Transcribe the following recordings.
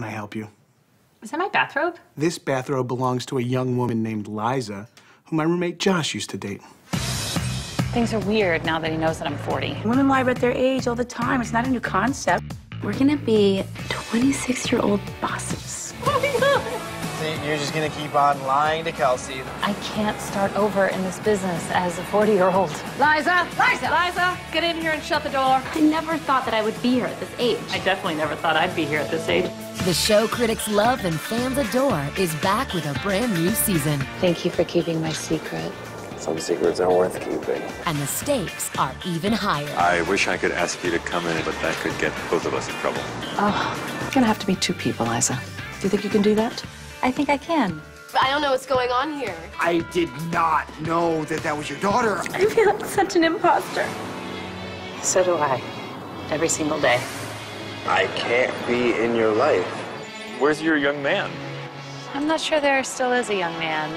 can I help you? Is that my bathrobe? This bathrobe belongs to a young woman named Liza, who my roommate Josh used to date. Things are weird now that he knows that I'm 40. Women lie about their age all the time. It's not a new concept. We're gonna be 26 year old bosses. You're just gonna keep on lying to Kelsey. I can't start over in this business as a 40 year old. Liza! Liza! Liza! Get in here and shut the door. I never thought that I would be here at this age. I definitely never thought I'd be here at this age. The show critics love and fans adore is back with a brand new season. Thank you for keeping my secret. Some secrets are worth keeping. And the stakes are even higher. I wish I could ask you to come in, but that could get both of us in trouble. Oh, it's gonna have to be two people, Liza. Do you think you can do that? I think I can. I don't know what's going on here. I did not know that that was your daughter. I feel like such an imposter. So do I. Every single day. I can't be in your life. Where's your young man? I'm not sure there still is a young man.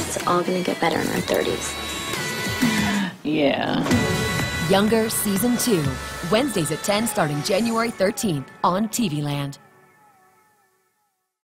It's all gonna get better in our 30s. Yeah. Younger Season 2. Wednesdays at 10 starting January 13th on TV Land.